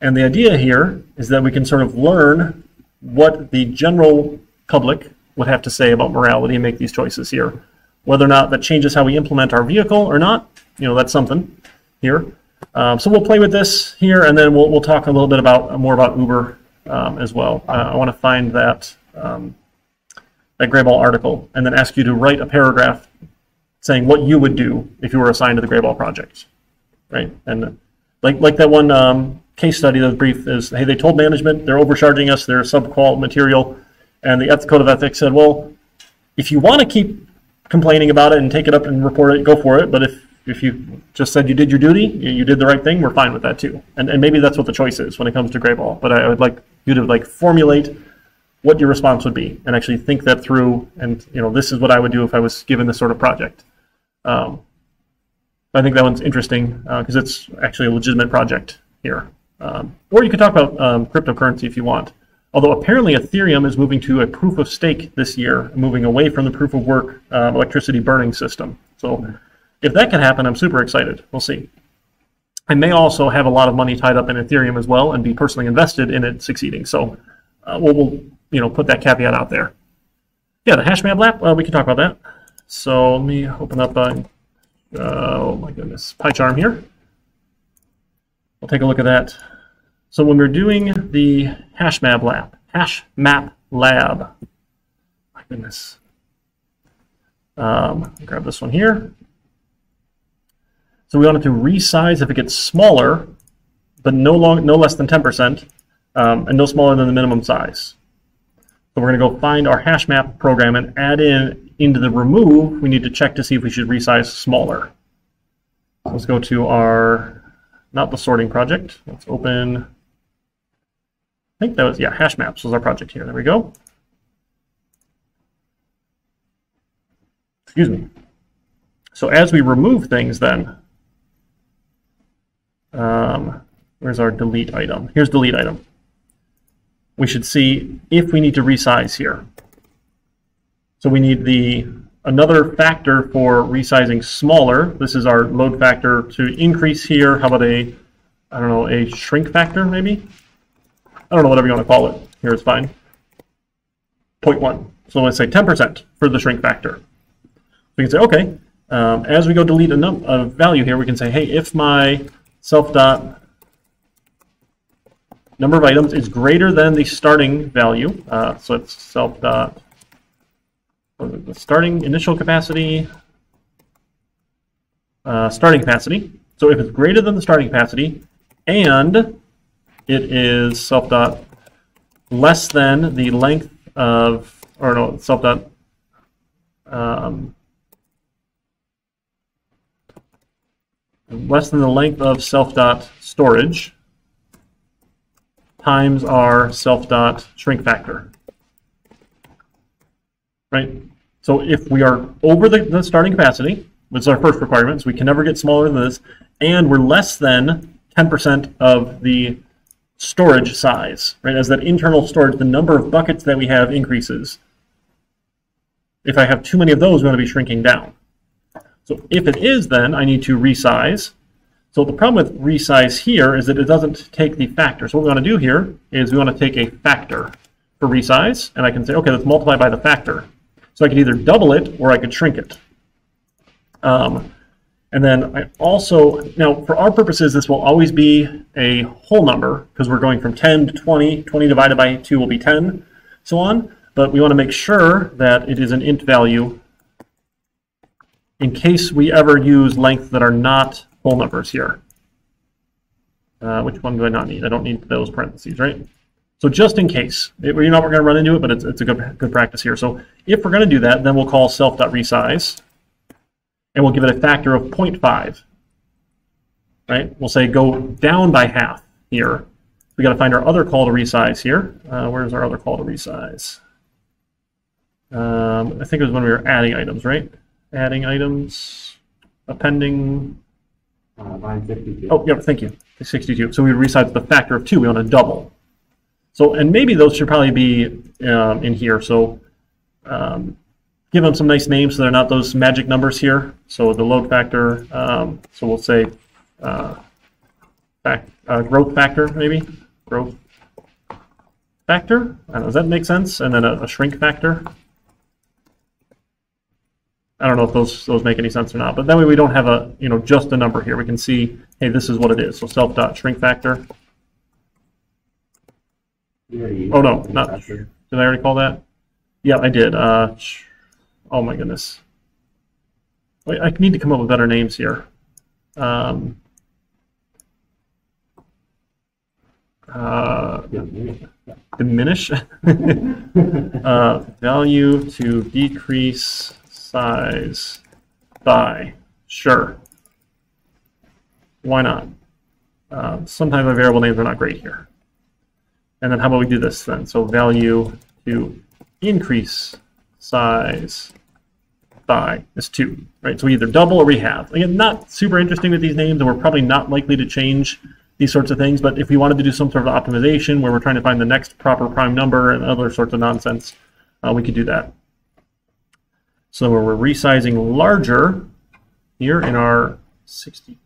And the idea here is that we can sort of learn what the general public would have to say about morality and make these choices here. Whether or not that changes how we implement our vehicle or not, you know, that's something here. Um, so we'll play with this here, and then we'll, we'll talk a little bit about more about Uber um, as well. Uh, I want to find that um, that Grayball article, and then ask you to write a paragraph saying what you would do if you were assigned to the Grayball project, right? And like like that one um, case study was brief is, hey, they told management they're overcharging us, they're subqual material, and the code of ethics said, well, if you want to keep complaining about it and take it up and report it, go for it. But if if you just said you did your duty, you, did the right thing, we're fine with that too. And, and maybe that's what the choice is when it comes to Grayball. But I, would like you to like formulate what your response would be and actually think that through. And you know, this is what I would do if I was given this sort of project. Um, I think that one's interesting because it's actually a legitimate project here. Um, or you could talk about um, cryptocurrency if you want. Although apparently Ethereum is moving to a proof of stake this year, moving away from the proof of work uh, electricity burning system. So if that can happen, I'm super excited. We'll see. I may also have a lot of money tied up in Ethereum as well and be personally invested in it succeeding. So uh, we'll, we'll, you know put that caveat out there. Yeah, the HashMap lab. Uh, we can talk about that. So let me open up. Uh, oh my goodness, PyCharm here. We'll take a look at that. So when we're doing the HashMap lab, HashMap lab, my goodness. Um, grab this one here. So we want it to resize if it gets smaller, but no long, no less than 10%, um, and no smaller than the minimum size. So we're going to go find our hash map program and add in into the remove. We need to check to see if we should resize smaller. Let's go to our, not the sorting project. Let's open, I think that was, yeah, hash maps was our project here. There we go. Excuse me. So as we remove things then, um, where's our delete item? Here's delete item. We should see if we need to resize here. So we need the another factor for resizing smaller. This is our load factor to increase here. How about a, I don't know, a shrink factor maybe? I don't know, whatever you want to call it. Here it's fine. 0.1. So let's say 10% for the shrink factor. We can say, okay, um, as we go delete a, a value here, we can say, hey, if my self dot number of items is greater than the starting value, uh, so it's self dot the starting initial capacity, uh, starting capacity. So if it's greater than the starting capacity, and it is self dot less than the length of, or no, self dot um, less than the length of self dot storage times our self dot shrink factor. Right? So if we are over the, the starting capacity, which is our first requirement, so we can never get smaller than this, and we're less than 10% of the storage size, right? As that internal storage, the number of buckets that we have increases. If I have too many of those, we want to be shrinking down. So if it is, then I need to resize. So the problem with resize here is that it doesn't take the factor. So what we want to do here is we want to take a factor for resize, and I can say, okay, let's multiply by the factor. So I could either double it or I could shrink it. Um, and then I also, now for our purposes, this will always be a whole number because we're going from 10 to 20. 20 divided by 2 will be 10, so on. But we want to make sure that it is an int value in case we ever use lengths that are not whole numbers here. Uh, which one do I not need? I don't need those parentheses, right? So just in case, it, you know we're going to run into it, but it's, it's a good, good practice here. So if we're going to do that, then we'll call self.resize, and we'll give it a factor of 0.5. Right? We'll say go down by half here. We got to find our other call to resize here. Uh, where's our other call to resize? Um, I think it was when we were adding items, right? Adding items, appending. Uh, line 52. Oh, yeah, thank you. 62. So we resize the factor of 2. We want to double. So, and maybe those should probably be um, in here. So um, give them some nice names so they're not those magic numbers here. So the load factor, um, so we'll say uh, fact, uh, growth factor, maybe. Growth factor. Know, does that make sense? And then a, a shrink factor. I don't know if those those make any sense or not, but that way we don't have a you know just a number here. We can see, hey, this is what it is. So self dot shrink factor. Oh no, not. Did I already call that? Yeah, I did. Uh, oh my goodness. Wait, I need to come up with better names here. Um, uh, diminish uh, value to decrease size by. Sure. Why not? Uh, sometimes my variable names are not great here. And then how about we do this then? So value to increase size by is 2, right? So we either double or we have. Again, not super interesting with these names, and we're probably not likely to change these sorts of things, but if we wanted to do some sort of optimization where we're trying to find the next proper prime number and other sorts of nonsense, uh, we could do that. So we're resizing larger here in our 62,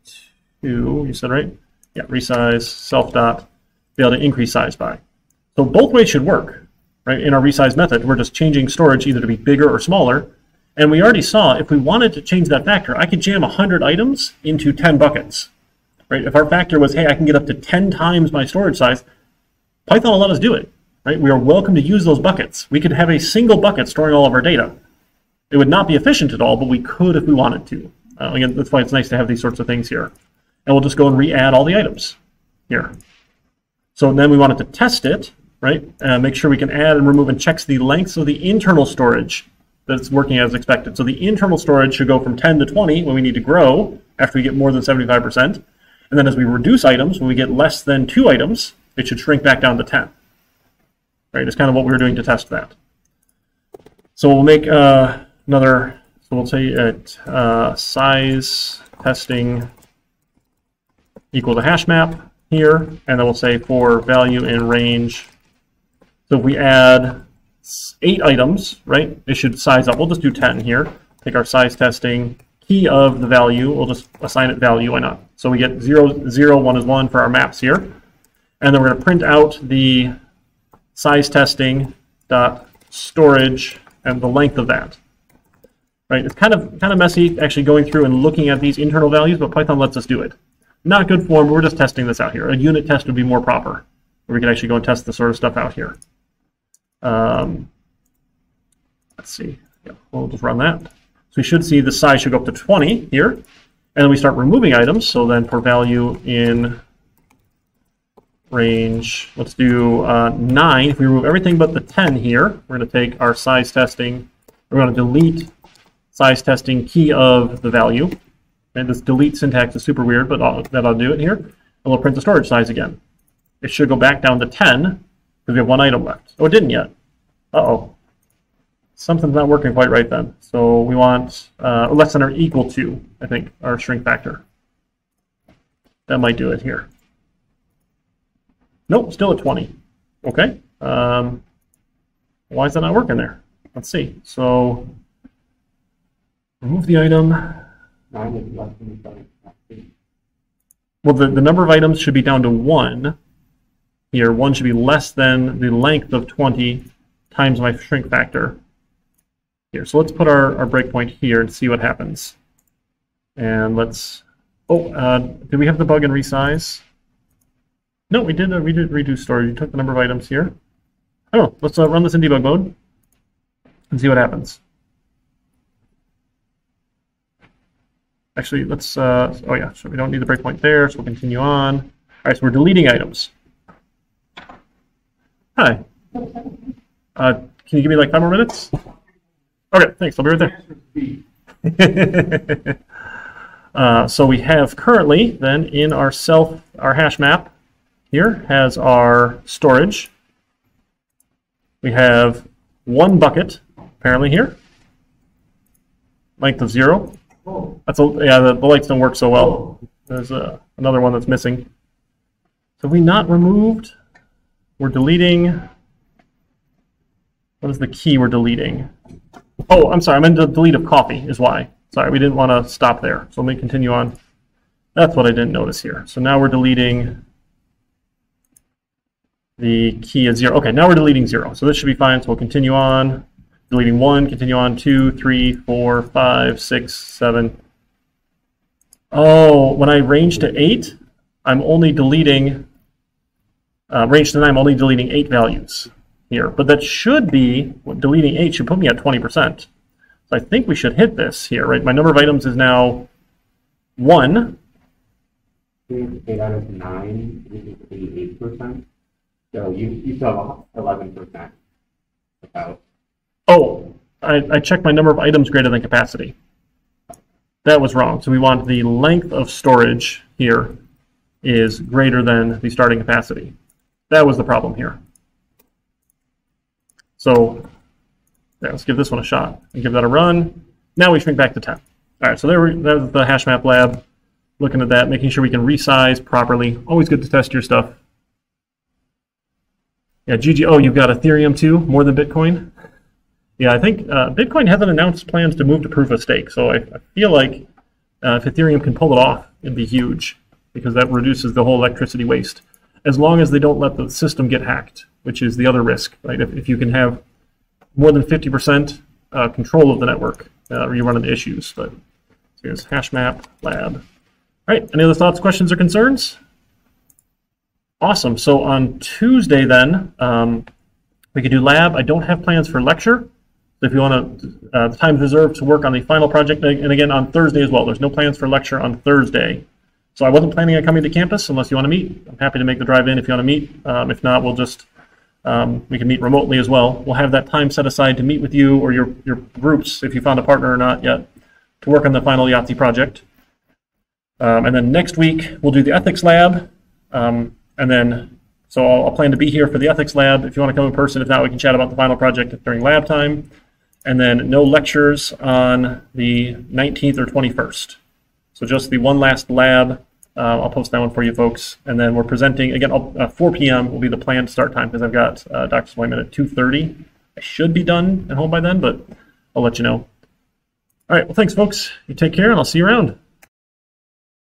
you said right? Yeah, resize, self dot, be able to increase size by. So both ways should work, right? In our resize method, we're just changing storage either to be bigger or smaller. And we already saw if we wanted to change that factor, I could jam 100 items into 10 buckets, right? If our factor was, hey, I can get up to 10 times my storage size, Python will let us do it, right? We are welcome to use those buckets. We could have a single bucket storing all of our data. It would not be efficient at all, but we could if we wanted to. Uh, again, that's why it's nice to have these sorts of things here. And we'll just go and re-add all the items here. So then we wanted to test it, right? Uh, make sure we can add and remove and checks the lengths of the internal storage that's working as expected. So the internal storage should go from 10 to 20 when we need to grow after we get more than 75%. And then as we reduce items, when we get less than two items, it should shrink back down to 10. Right, it's kind of what we were doing to test that. So we'll make uh, another, so we'll say it uh, size testing equal to hash map here, and then we'll say for value in range. So if we add eight items, right, it should size up. We'll just do 10 here. Take our size testing key of the value. We'll just assign it value. Why not? So we get 0, 0, 1 is 1 for our maps here. And then we're going to print out the size testing dot storage and the length of that. Right? It's kind of kind of messy actually going through and looking at these internal values, but Python lets us do it. Not good form. We're just testing this out here. A unit test would be more proper, where we could actually go and test this sort of stuff out here. Um, let's see. Yeah, we'll just run that. So we should see the size should go up to 20 here. And then we start removing items. So then for value in range, let's do uh, 9. If we remove everything but the 10 here, we're going to take our size testing. We're going to delete size testing key of the value. And this delete syntax is super weird, but I'll, that I'll do it here. And we'll print the storage size again. It should go back down to 10 because we have one item left. Oh, it didn't yet. Uh-oh. Something's not working quite right then. So we want uh, less than or equal to, I think, our shrink factor. That might do it here. Nope, still at 20. Okay. Um, why is that not working there? Let's see. So remove the item. Well, the, the number of items should be down to 1. Here, 1 should be less than the length of 20 times my shrink factor. Here, so let's put our, our breakpoint here and see what happens. And let's, oh, uh, did we have the bug in resize? No, we did, uh, we did redo storage. You took the number of items here. Oh, let's uh, run this in debug mode and see what happens. Actually, let's, uh, oh yeah, so we don't need the breakpoint there, so we'll continue on. All right, so we're deleting items. Hi. Uh, can you give me like five more minutes? Okay, thanks. I'll be right there. uh, so we have currently then in our self, our hash map here has our storage. We have one bucket apparently here. Length of zero. That's a, yeah, the, the lights don't work so well. There's uh, another one that's missing. So we not removed? We're deleting. What is the key we're deleting? Oh, I'm sorry. I meant the delete of coffee is why. Sorry, we didn't want to stop there. So let me continue on. That's what I didn't notice here. So now we're deleting the key is zero. Okay, now we're deleting zero. So this should be fine. So we'll continue on. Deleting one, continue on two, three, four, five, six, seven. Oh, when I range to eight, I'm only deleting, uh, range to nine, I'm only deleting eight values here. But that should be, deleting eight should put me at 20%. So I think we should hit this here, right? My number of items is now one. Eight out of nine, is eighty-eight percent. So you, you still have eleven percent. About, Oh, I, I checked my number of items greater than capacity. That was wrong. So we want the length of storage here is greater than the starting capacity. That was the problem here. So yeah, let's give this one a shot and give that a run. Now we shrink back to 10. All right, so there we, there's the hash map lab. Looking at that, making sure we can resize properly. Always good to test your stuff. Yeah, GG. Oh, you've got Ethereum too, more than Bitcoin. Yeah, I think uh, Bitcoin hasn't announced plans to move to proof of stake. So I, I feel like uh, if Ethereum can pull it off, it'd be huge because that reduces the whole electricity waste. As long as they don't let the system get hacked, which is the other risk, right? If, if you can have more than 50% uh, control of the network, uh, you run into issues. But here's HashMap Lab. All right, any other thoughts, questions, or concerns? Awesome. So on Tuesday, then, um, we could do lab. I don't have plans for lecture. So if you want to, uh, the time's reserved to work on the final project, and again on Thursday as well. There's no plans for lecture on Thursday. So I wasn't planning on coming to campus unless you want to meet. I'm happy to make the drive in if you want to meet. Um, if not, we'll just um, we can meet remotely as well. We'll have that time set aside to meet with you or your your groups if you found a partner or not yet to work on the final Yahtzee project. Um, and then next week we'll do the ethics lab, um, and then so I'll, I'll plan to be here for the ethics lab. If you want to come in person, if not, we can chat about the final project during lab time. And then no lectures on the 19th or 21st. So just the one last lab. Uh, I'll post that one for you folks. And then we're presenting, again, uh, 4 p.m. will be the planned start time because I've got uh, Dr. Swyman at 2.30. I should be done at home by then, but I'll let you know. All right, well, thanks, folks. You take care, and I'll see you around.